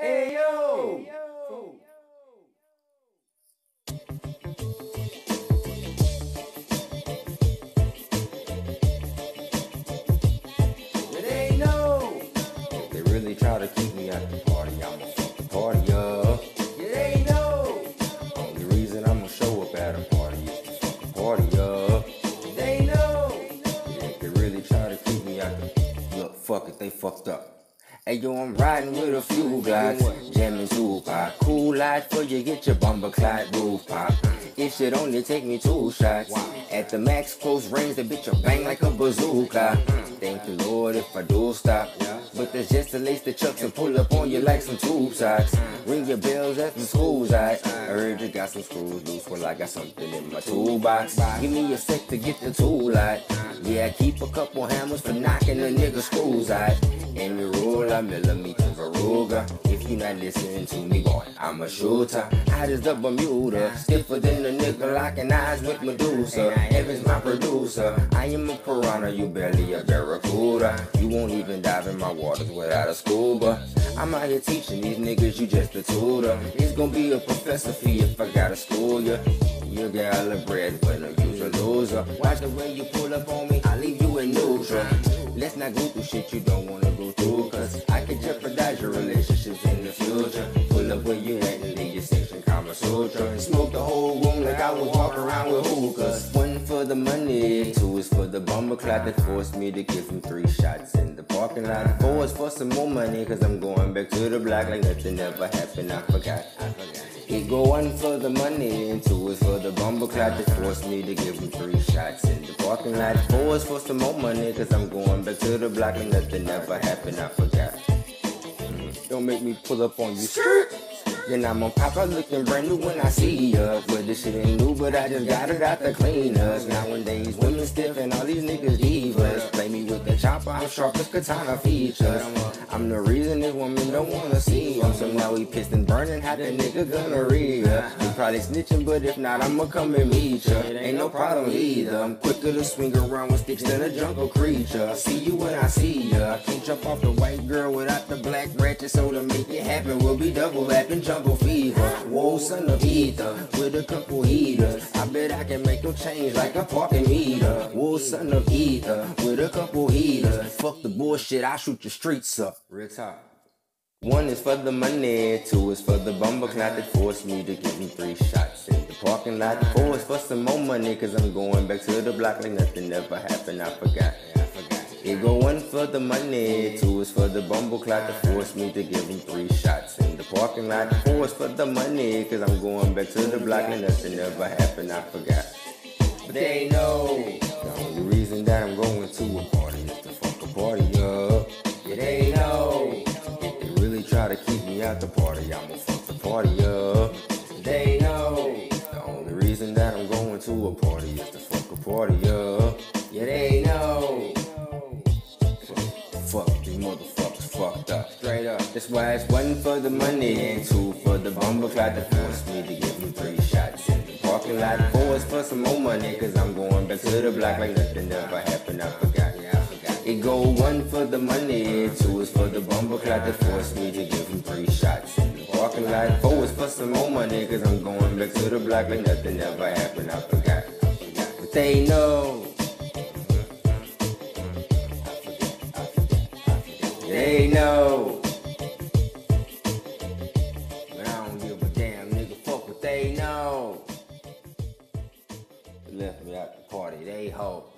Hey yo! It ain't no. If they really try to keep me at the party, I'ma fuck the party up. It ain't no. Only reason I'ma show up at a party Hey yo, I'm riding with a few guys, jamming Tupac. Cool light for you, get your bumper clot roof pop. It should only take me two shots. At the max close range, the bitch will bang like a bazooka. Thank the Lord if I do stop. But that's just to lace the chucks and pull up on you like some tube socks. Ring your bells at the school's eyes. I heard you got some screws loose, well I got something in my toolbox. Give me a sec to get the tool out. Yeah, I keep a couple hammers for knocking a nigga's screws out. And we roll a millimeter Veruga. If you not listening to me, boy, I'm a shooter. Hot as the Bermuda, stiffer than a nigga locking eyes with Medusa. Heaven's my producer. I am a piranha, you barely a barracuda. You won't even dive in my waters without a scuba. I'm out here teaching these niggas, you just a tutor. It's gonna be a professor fee if I gotta school ya. You got a bread winner, you's a loser. Watch the way you pull up on me, I leave you in neutral. Let's not go through shit you don't wanna go through, your relationships in the future. Pull up where you and leave your section Sutra. And smoke the whole room like I was walking around with hookahs. One for the money, two is for the bumper clock that forced me to give him three shots in the parking lot. Four is for some more money, cause I'm going back to the block like nothing ever happened. I forgot. I forgot. It go one for the money, and two is for the bumper clock that forced me to give him three shots in the parking lot. Four is for some more money, cause I'm going back to the block like nothing ever happened. I forgot. Don't make me pull up on you. Skirt. Then I'm on pop out looking brand new when I see ya. But this shit ain't new, but I just got it out the cleaners. Nowadays, women stiff and all these niggas divas. Play me with the chopper, I'm sharp as katana features. I'm the reason this woman don't wanna see him. So now we pissed and burning, how the nigga gonna read ya? He probably snitching, but if not, I'ma come and meet ya. Ain't no problem either. I'm quicker to swing around with sticks than a jungle creature. See you when I see ya. I can't jump off the white girl without the black ratchet, so to make it happen, we'll be double lapping jungle fever. Whoa, son of ether, with a couple heaters. I bet I can make them change like a parking meter. Whoa, son of ether, with a couple heaters. Fuck the bullshit, I shoot your streets up. Real talk. One is for the money, two is for the bumper clock that forced me to give him three shots in the parking lot. Four is for some more money, cause I'm going back to the block like nothing ever happened. I forgot. I forgot. It go one for the money, two is for the bumble clock that forced me to give him three shots in the parking lot. Four is for the money, cause I'm going back to the block like nothing ever happened. I forgot. But they know. The only reason that I'm going to a party is to fuck a party up. It ain't no. If they really try to keep me out the party, I'ma fuck the party up. They know. The only reason that I'm going to a party is to fuck a party up. Yeah, they know. Fuck, these motherfuckers fucked up. Straight up. That's why it's one for the money and two for the bumper clock that forced me to give him three shots parking lot. Four for some more money, cause I'm going back to the block like nothing ever happened. I forgot. It go one for the money, two is for the bumper clock that forced me to give him three shots parking lot. Four is for some more money, cause I'm going back to the block like nothing ever happened. I forgot. But they know. Party. They hope.